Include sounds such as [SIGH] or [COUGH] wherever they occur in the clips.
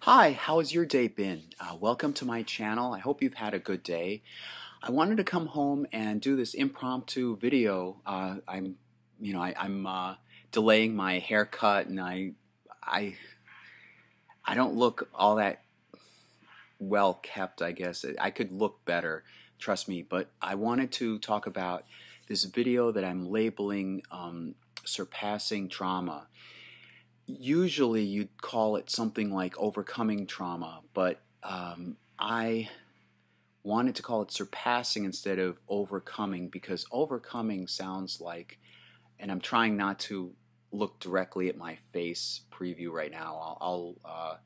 Hi, how's your day been? Uh, welcome to my channel. I hope you've had a good day. I wanted to come home and do this impromptu video. Uh, I'm, you know, I, am uh, delaying my haircut, and I, I, I don't look all that well kept. I guess I could look better, trust me. But I wanted to talk about this video that I'm labeling um, "Surpassing Trauma." Usually you'd call it something like overcoming trauma, but um, I wanted to call it surpassing instead of overcoming because overcoming sounds like, and I'm trying not to look directly at my face preview right now. I'll, I'll uh,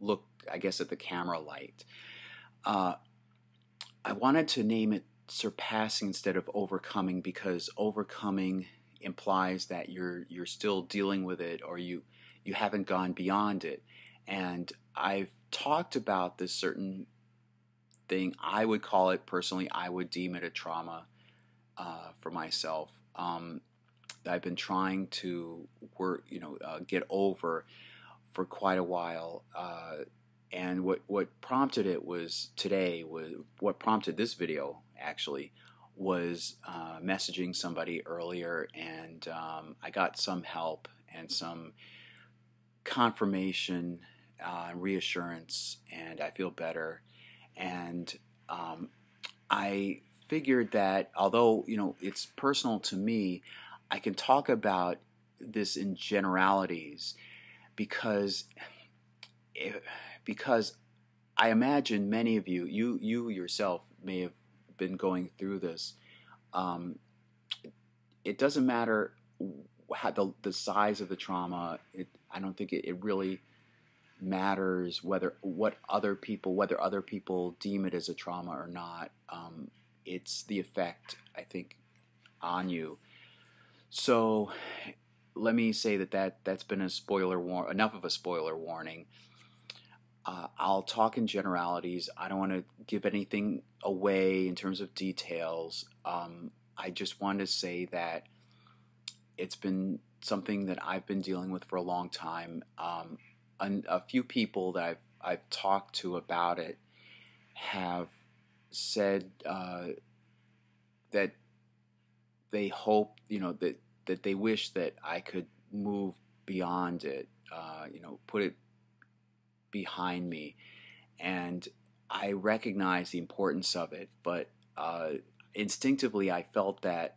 look, I guess, at the camera light. Uh, I wanted to name it surpassing instead of overcoming because overcoming implies that you're you're still dealing with it or you you haven't gone beyond it. And I've talked about this certain thing. I would call it personally. I would deem it a trauma uh, for myself. Um, that I've been trying to work, you know, uh, get over for quite a while. Uh, and what what prompted it was today was what prompted this video actually was uh, messaging somebody earlier, and um, I got some help and some confirmation uh, and reassurance, and I feel better. And um, I figured that although you know it's personal to me, I can talk about this in generalities because if, because I imagine many of you, you you yourself may have been going through this. Um, it doesn't matter the the size of the trauma. It, I don't think it, it really matters whether what other people whether other people deem it as a trauma or not. Um, it's the effect I think on you. So let me say that, that that's been a spoiler war enough of a spoiler warning. Uh, I'll talk in generalities. I don't want to give anything away in terms of details. Um, I just want to say that it's been something that I've been dealing with for a long time. Um, a, a few people that I've I've talked to about it have said uh, that they hope, you know, that that they wish that I could move beyond it, uh, you know, put it behind me, and I recognize the importance of it, but uh, instinctively I felt that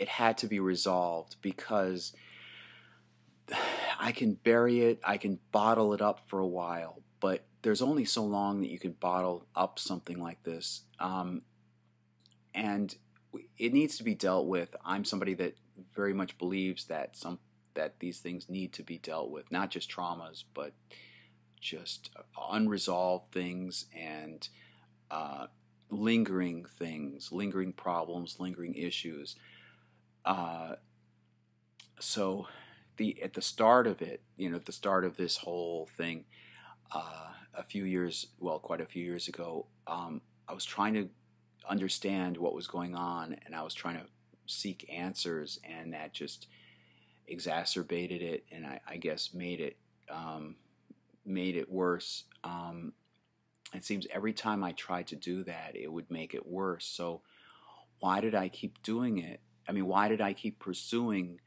it had to be resolved because I can bury it, I can bottle it up for a while, but there's only so long that you can bottle up something like this. Um, and it needs to be dealt with. I'm somebody that very much believes that some that these things need to be dealt with, not just traumas, but just unresolved things and uh, lingering things, lingering problems, lingering issues. Uh, so the at the start of it, you know, at the start of this whole thing, uh, a few years, well, quite a few years ago, um, I was trying to understand what was going on, and I was trying to seek answers, and that just exacerbated it, and I, I guess made it um, made it worse. Um, it seems every time I tried to do that, it would make it worse. So why did I keep doing it? I mean, why did I keep pursuing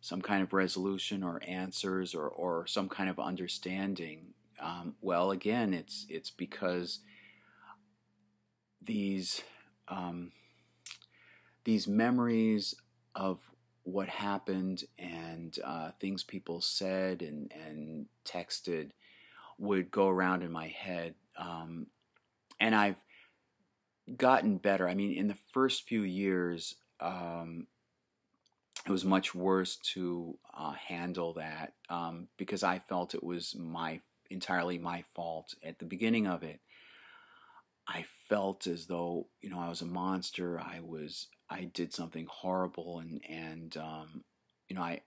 some kind of resolution or answers or, or some kind of understanding? Um, well, again, it's it's because these um, these memories of what happened and uh, things people said and, and texted would go around in my head. Um, and I've gotten better. I mean, in the first few years, um, it was much worse to uh, handle that um, because I felt it was my entirely my fault at the beginning of it. I felt as though you know I was a monster. I was I did something horrible, and and um, you know I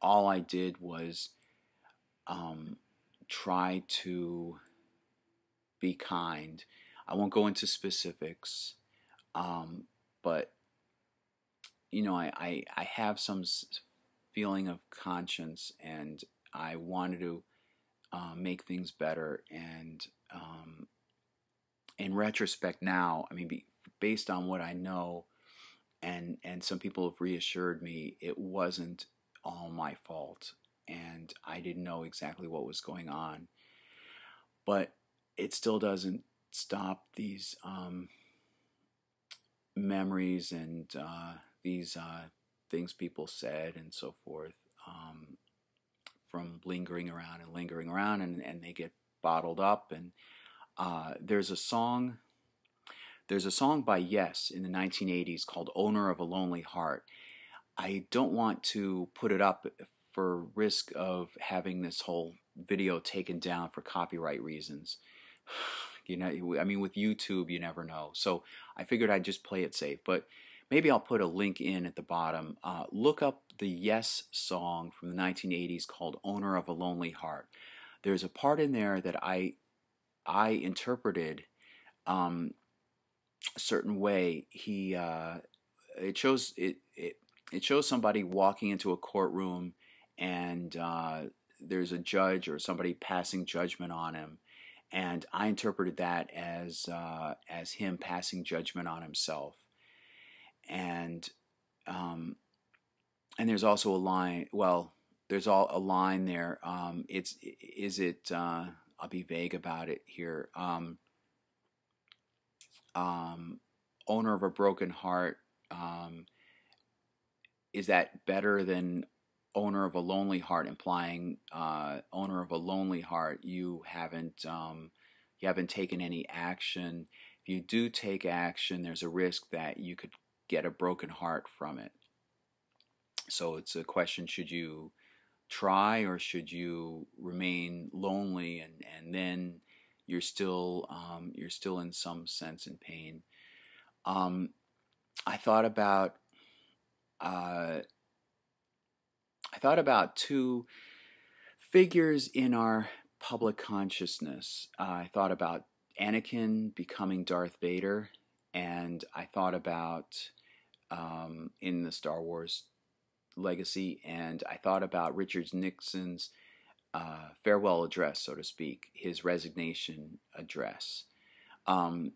all I did was um, try to be kind. I won't go into specifics, um, but you know, I, I, I have some feeling of conscience and I wanted to uh, make things better. And um, in retrospect, now, I mean, based on what I know, and and some people have reassured me it wasn't all my fault, and I didn't know exactly what was going on. But it still doesn't stop these um, memories and uh, these uh, things people said and so forth um, from lingering around and lingering around, and, and they get bottled up. And uh, there's a song. There's a song by Yes in the 1980s called "Owner of a Lonely Heart." I don't want to put it up for risk of having this whole video taken down for copyright reasons. [SIGHS] You know, I mean, with YouTube, you never know. So I figured I'd just play it safe. But maybe I'll put a link in at the bottom. Uh, look up the Yes song from the 1980s called "Owner of a Lonely Heart." There's a part in there that I I interpreted um, a certain way. He uh, it shows it, it it shows somebody walking into a courtroom and uh, there's a judge or somebody passing judgment on him and I interpreted that as uh, as him passing judgment on himself, and um, and there's also a line. Well, there's all a line there. Um, it's is it? Uh, I'll be vague about it here. Um, um owner of a broken heart. Um, is that better than owner of a lonely heart, implying uh, owner of a lonely heart, you haven't um, you haven't taken any action. If you do take action, there's a risk that you could get a broken heart from it. So it's a question: should you try or should you remain lonely and and then you're still um, you're still in some sense in pain. Um, I thought about uh, I thought about two figures in our public consciousness. Uh, I thought about Anakin becoming Darth Vader, and I thought about um, in the Star Wars legacy, and I thought about Richard Nixon's uh, farewell address, so to speak, his resignation address. Um,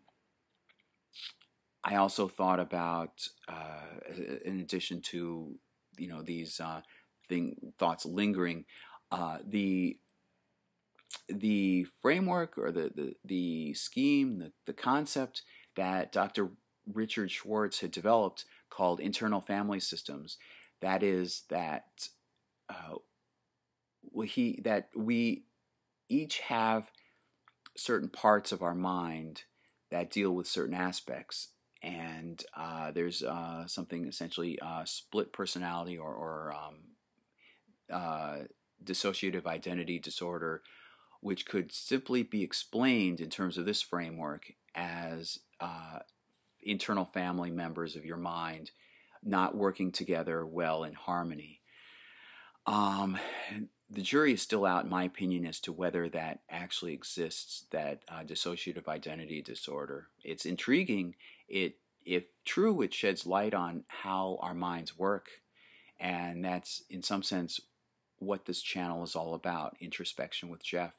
I also thought about, uh, in addition to you know these uh, thing, thoughts lingering, uh, the the framework or the, the, the scheme, the, the concept that Dr. Richard Schwartz had developed called internal family systems. That is that uh, he that we each have certain parts of our mind that deal with certain aspects, and uh, there's uh, something essentially uh, split personality or, or um, uh, dissociative identity disorder, which could simply be explained in terms of this framework as uh, internal family members of your mind not working together well in harmony. Um, the jury is still out, in my opinion, as to whether that actually exists, that uh, dissociative identity disorder. It's intriguing. It, if true, it sheds light on how our minds work. And that's, in some sense, what this channel is all about introspection with Jeff.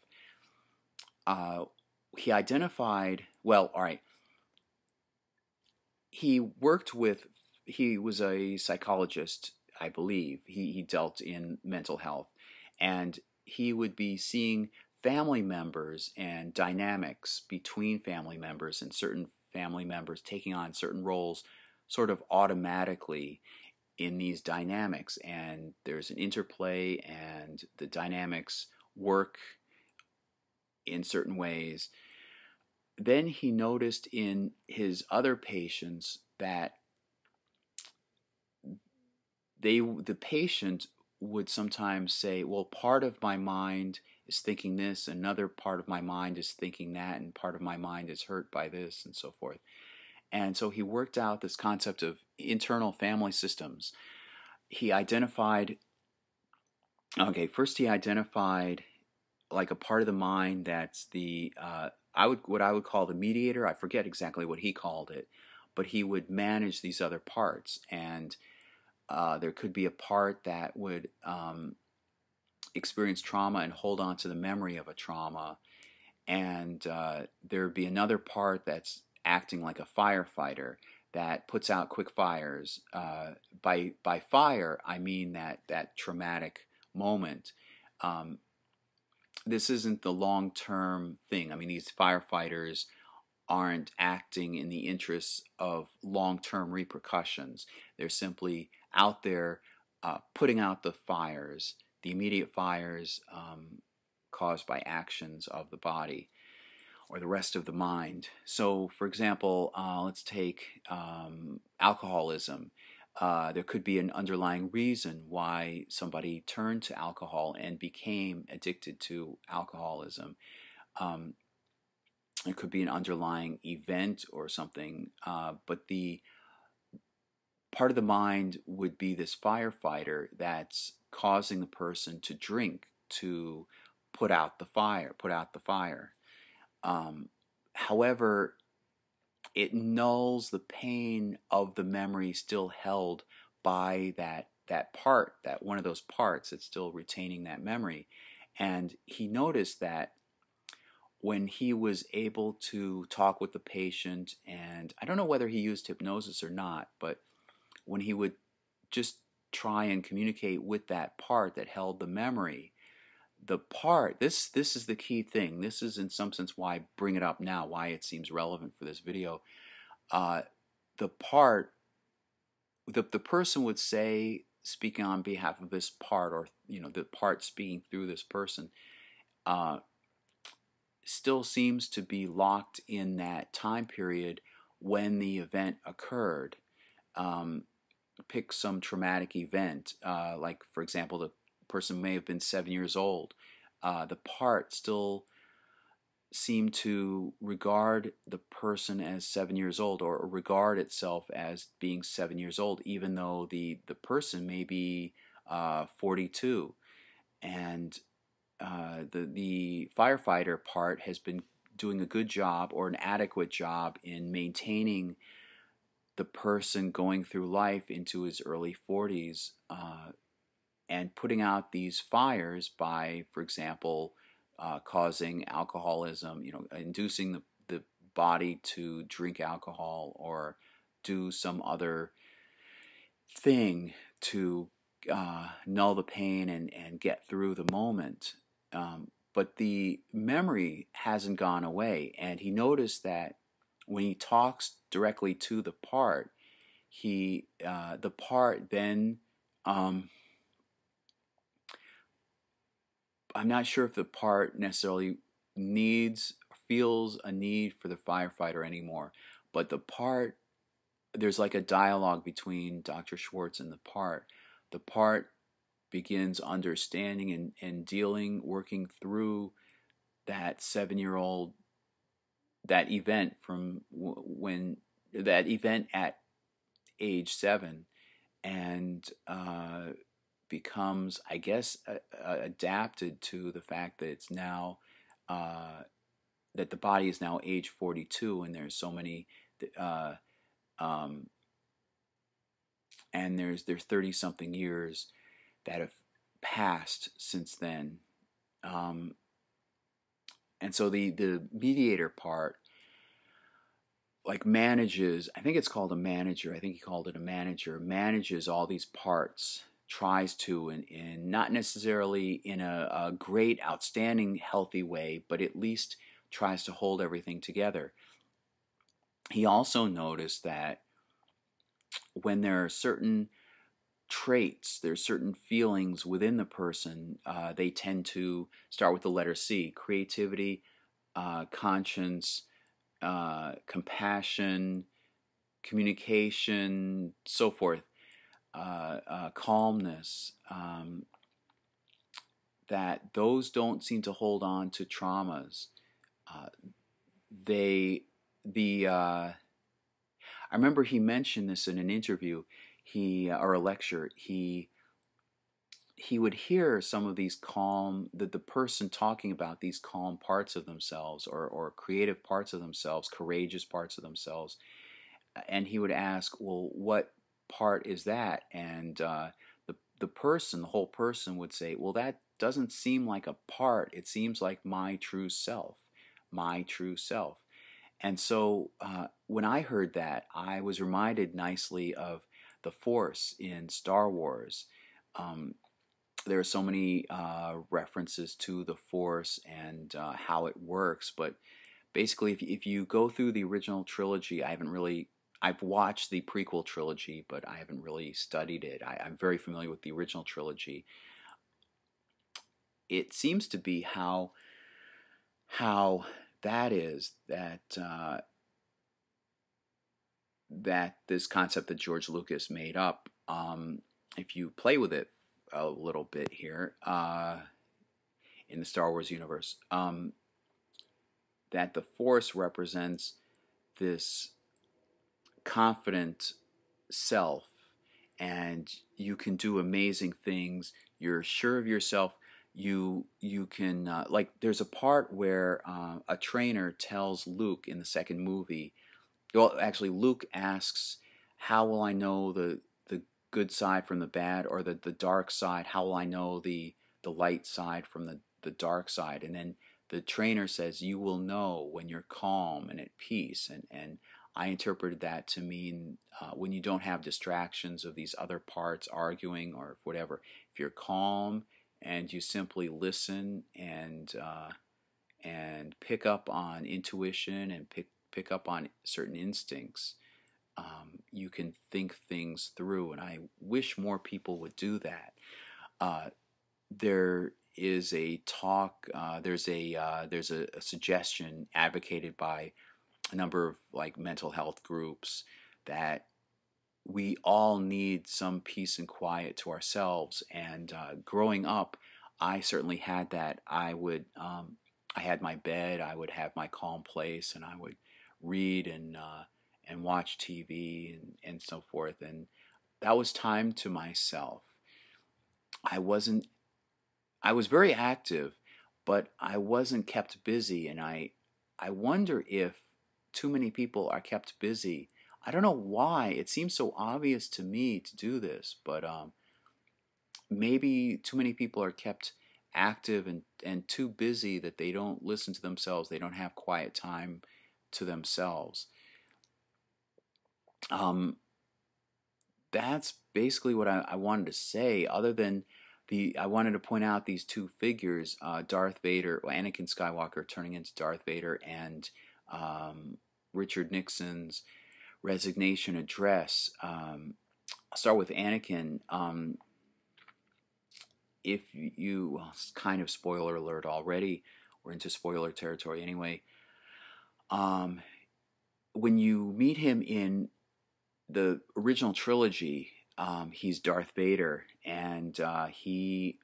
Uh, he identified, well, all right, he worked with, he was a psychologist, I believe. He, he dealt in mental health. And he would be seeing family members and dynamics between family members and certain family members taking on certain roles sort of automatically in these dynamics and there's an interplay and the dynamics work in certain ways then he noticed in his other patients that they the patient would sometimes say well part of my mind is thinking this another part of my mind is thinking that and part of my mind is hurt by this and so forth and so he worked out this concept of internal family systems. He identified, okay, first he identified like a part of the mind that's the, uh, I would, what I would call the mediator. I forget exactly what he called it, but he would manage these other parts. And uh, there could be a part that would um, experience trauma and hold on to the memory of a trauma. And uh, there'd be another part that's acting like a firefighter that puts out quick fires. Uh, by by fire, I mean that that traumatic moment. Um, this isn't the long term thing. I mean, these firefighters aren't acting in the interests of long term repercussions. They're simply out there uh, putting out the fires, the immediate fires um, caused by actions of the body or the rest of the mind. So, for example, uh, let's take um, alcoholism. Uh, there could be an underlying reason why somebody turned to alcohol and became addicted to alcoholism. Um, it could be an underlying event or something, uh, but the part of the mind would be this firefighter that's causing the person to drink to put out the fire, put out the fire. Um, however, it nulls the pain of the memory still held by that that part, that one of those parts that's still retaining that memory. And he noticed that when he was able to talk with the patient, and I don't know whether he used hypnosis or not, but when he would just try and communicate with that part that held the memory, the part this this is the key thing this is in some sense why I bring it up now why it seems relevant for this video uh, the part the, the person would say speaking on behalf of this part or you know the part speaking through this person uh, still seems to be locked in that time period when the event occurred um, pick some traumatic event uh, like for example the person may have been seven years old. Uh, the part still seemed to regard the person as seven years old or regard itself as being seven years old, even though the, the person may be uh, 42. And uh, the, the firefighter part has been doing a good job or an adequate job in maintaining the person going through life into his early 40s uh, and putting out these fires by, for example, uh, causing alcoholism, you know, inducing the, the body to drink alcohol or do some other thing to uh, null the pain and, and get through the moment. Um, but the memory hasn't gone away. And he noticed that when he talks directly to the part, he uh, the part then um, I'm not sure if the part necessarily needs feels a need for the firefighter anymore, but the part there's like a dialogue between Dr. Schwartz and the part. The part begins understanding and, and dealing, working through that seven year old, that event from when that event at age seven, and uh, becomes, I guess, adapted to the fact that it's now uh, that the body is now age 42, and there's so many, uh, um, and there's there's 30 something years that have passed since then, um, and so the the mediator part like manages i think it's called a manager i think he called it a manager manages all these parts tries to, and, not necessarily in a, a great, outstanding, healthy way, but at least tries to hold everything together. He also noticed that when there are certain traits, there's certain feelings within the person, uh, they tend to start with the letter C creativity, uh, conscience, uh, compassion, communication, so forth uh, uh, calmness, um, that those don't seem to hold on to traumas. Uh, they, the, uh, I remember he mentioned this in an interview, he or a lecture. He he would hear some of these calm that the person talking about these calm parts of themselves or, or creative parts of themselves courageous parts of themselves and he would ask well what part is that? And uh, the the person, the whole person, would say, "Well, that doesn't seem like a part. It seems like my true self, my true self. And so uh, when I heard that, I was reminded nicely of the Force in Star Wars. Um, there are so many uh, references to the Force and uh, how it works, but basically, if, if you go through the original trilogy, I haven't really I've watched the prequel trilogy, but I haven't really studied it. I, am very familiar with the original trilogy. It seems to be how how that is that uh, that this concept that George Lucas made up. Um, if you play with it a little bit here uh, in the Star Wars universe, um, that the Force represents this confident self and you can do amazing things. You're sure of yourself. You you can uh, like there's a part where uh, a trainer tells luke in the second movie well actually luke asks how will i know the the good side from the bad or the, the dark side? How will i know the the light side from the, the dark side? And then the trainer says you will know when you're calm and at peace and and I interpreted that to mean uh, when you don't have distractions of these other parts arguing or whatever, if you're calm and you simply listen and uh, and pick up on intuition and pick pick up on certain instincts, um, you can think things through. And I wish more people would do that. Uh, there is a talk. Uh, there's a uh, there's a, a suggestion advocated by a number of like mental health groups that we all need some peace and quiet to ourselves. And uh, growing up, I certainly had that. I would, um, I had my bed. I would have my calm place, and I would read and uh, and watch TV and and so forth. And that was time to myself. I wasn't. I was very active, but I wasn't kept busy, and I I wonder if too many people are kept busy. I don't know why. It seems so obvious to me to do this, but um, maybe too many people are kept active and, and too busy that they don't listen to themselves. They don't have quiet time to themselves. Um, that's basically what I, I wanted to say, other than the I wanted to point out these two figures, uh, Darth Vader, Anakin Skywalker turning into Darth Vader, and um, Richard Nixon's resignation address. Um, I'll start with Anakin. Um, if you, well, kind of spoiler alert already, we're into spoiler territory anyway. Um, when you meet him in the original trilogy, um, he's Darth Vader, and uh, he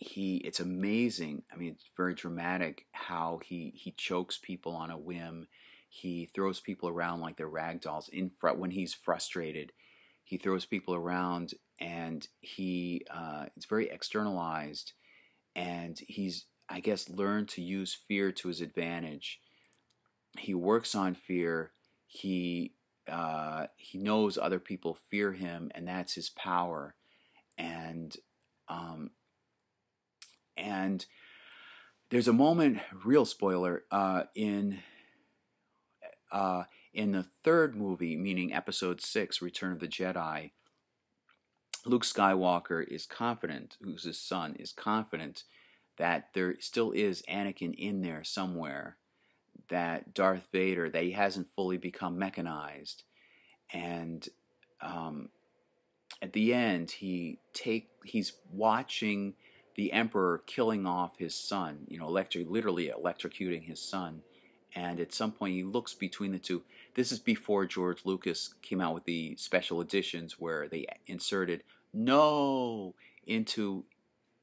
he it's amazing i mean it's very dramatic how he he chokes people on a whim. He throws people around like they're rag dolls in front when he's frustrated. He throws people around and he uh, it's very externalized and he's i guess learned to use fear to his advantage. He works on fear. He uh, he knows other people fear him and that's his power. And um, and there's a moment, real spoiler, uh, in uh, in the third movie, meaning Episode Six, Return of the Jedi. Luke Skywalker is confident, who's his son, is confident that there still is Anakin in there somewhere. That Darth Vader, that he hasn't fully become mechanized, and um, at the end, he take he's watching the emperor killing off his son, you know, electric, literally electrocuting his son. And at some point, he looks between the two. This is before George Lucas came out with the special editions where they inserted "no" into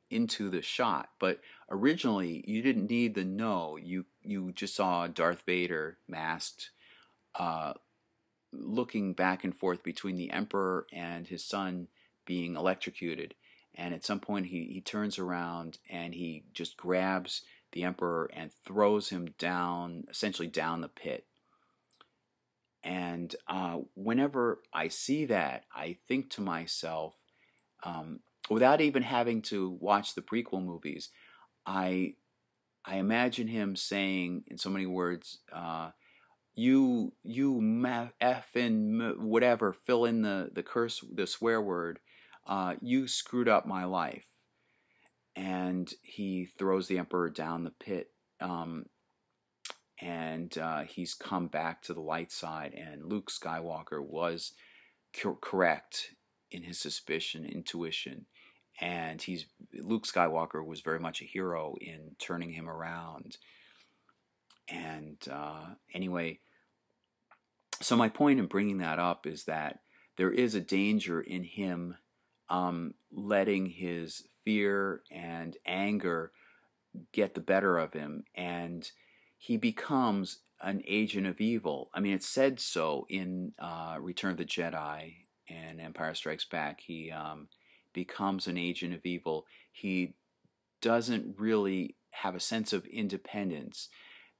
into the shot. But originally, you didn't need the "no." You you just saw Darth Vader masked, uh, looking back and forth between the emperor and his son being electrocuted and at some point he, he turns around and he just grabs the emperor and throws him down essentially down the pit and uh, whenever i see that i think to myself um, without even having to watch the prequel movies, I I imagine him saying in so many words, uh, "You you effing whatever, fill in the the curse the swear word. Uh, you screwed up my life." And he throws the emperor down the pit. Um, and uh, he's come back to the light side. And Luke Skywalker was cor- correct in his suspicion, intuition, and he's Luke Skywalker was very much a hero in turning him around. And uh, anyway, so my point in bringing that up is that there is a danger in him um, letting his fear and anger get the better of him, and he becomes an agent of evil. I mean, it's said so in uh, Return of the Jedi and Empire Strikes Back. He um, becomes an agent of evil. He doesn't really have a sense of independence.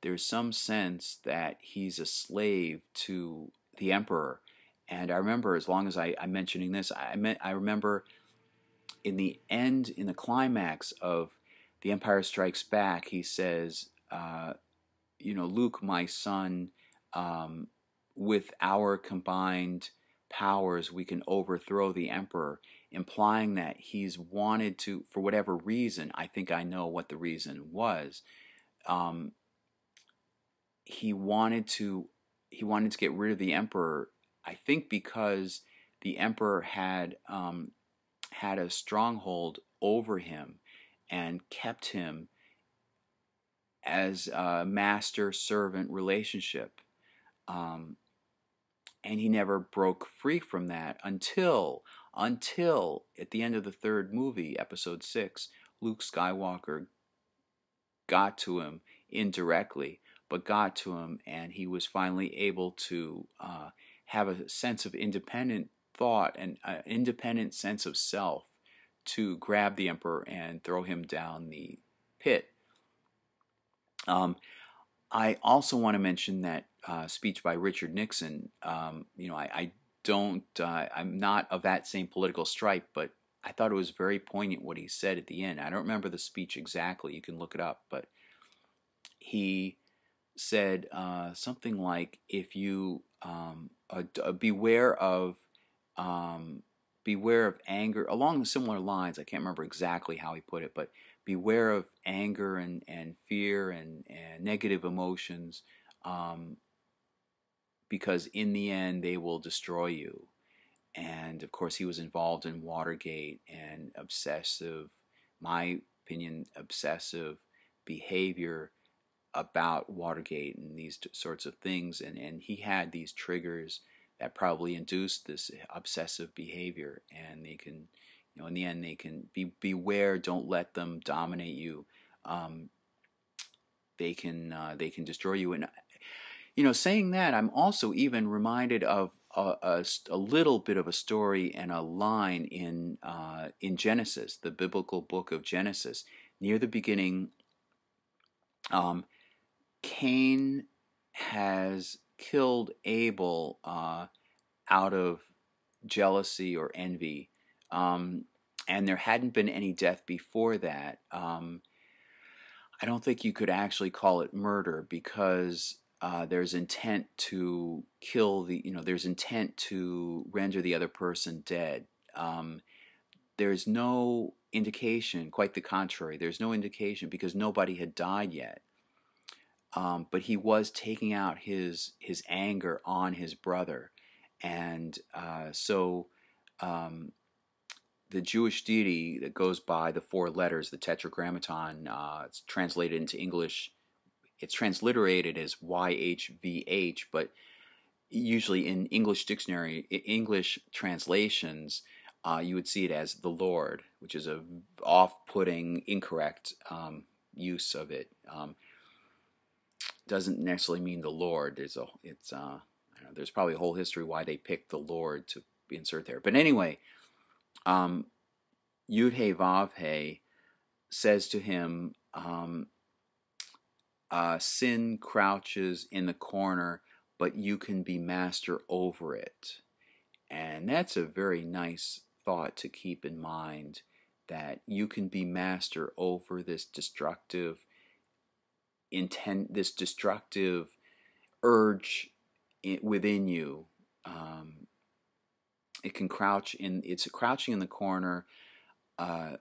There's some sense that he's a slave to the emperor. And I remember, as long as I, am mentioning this, I I remember in the end, in the climax of The Empire Strikes Back, he says, uh, "You know, Luke, my son, um, with our combined powers, we can overthrow the emperor." implying that he's wanted to, for whatever reason, I think I know what the reason was. Um, he wanted to, he wanted to get rid of the emperor. I think because the emperor had um, had a stronghold over him and kept him as a master servant relationship. Um, and he never broke free from that until until at the end of the third movie, episode six, Luke Skywalker got to him indirectly, but got to him, and he was finally able to uh, have a sense of independent thought and an independent sense of self to grab the emperor and throw him down the pit. Um, I also want to mention that uh, speech by Richard Nixon. Um, you know, I, I don't, uh, I'm not of that same political stripe, but I thought it was very poignant what he said at the end. I don't remember the speech exactly. You can look it up, but he said uh, something like, "If you um, uh, beware of um, beware of anger," along similar lines. I can't remember exactly how he put it, but beware of anger and, and fear and, and negative emotions um, because in the end they will destroy you. And of course, he was involved in Watergate and obsessive, my opinion, obsessive behavior about Watergate and these sorts of things. And, and he had these triggers that probably induced this obsessive behavior. And they can, you know, in the end, they can be beware. Don't let them dominate you. Um, they can uh, they can destroy you. And you know, saying that, I'm also even reminded of a, a, a little bit of a story and a line in uh, in Genesis, the biblical book of Genesis. Near the beginning, um, Cain has killed Abel uh, out of jealousy or envy, um, and there hadn't been any death before that. Um, I don't think you could actually call it murder because uh, there's intent to kill the, you know, there's intent to render the other person dead. Um, there's no indication, quite the contrary, there's no indication because nobody had died yet. Um, but he was taking out his his anger on his brother, and uh, so um, the Jewish deity that goes by the four letters, the Tetragrammaton, uh, it's translated into English it's transliterated as YHVH, but usually in English dictionary, English translations, uh, you would see it as the Lord, which is a off-putting, incorrect um, use of it. Um, doesn't necessarily mean the Lord. There's a, it's, uh, know, there's probably a whole history why they picked the Lord to insert there. But anyway, um, Yud Vav says to him, um, uh, sin crouches in the corner, but you can be master over it. And that's a very nice thought to keep in mind that you can be master over this destructive intent, this destructive urge within you. Um, it can crouch in. It's crouching in the corner, uh,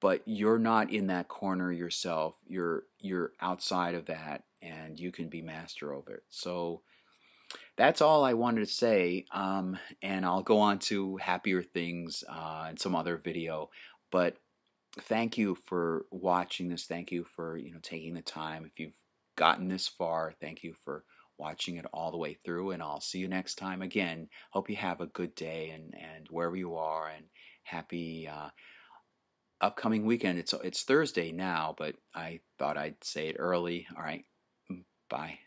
but you're not in that corner yourself. You're you're outside of that, and you can be master over it. So that's all I wanted to say. Um, and I'll go on to happier things uh, in some other video. But thank you for watching this. Thank you for you know taking the time. If you've gotten this far, thank you for watching it all the way through. And I'll see you next time. Again, hope you have a good day and and wherever you are, and happy. Uh, upcoming weekend it's it's Thursday now but I thought I'd say it early all right mm, bye